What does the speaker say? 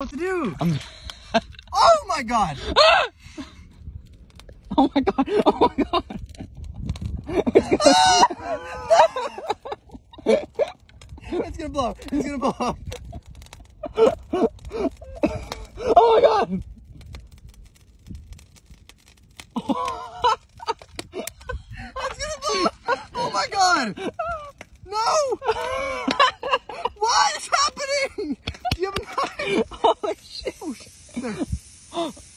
what to do. Um, oh, oh my god! Oh my god! Oh my god! It's gonna blow! It's gonna blow! oh my god! it's gonna blow! Oh my god! No! what is happening? Do you have a knife? Oh Oh.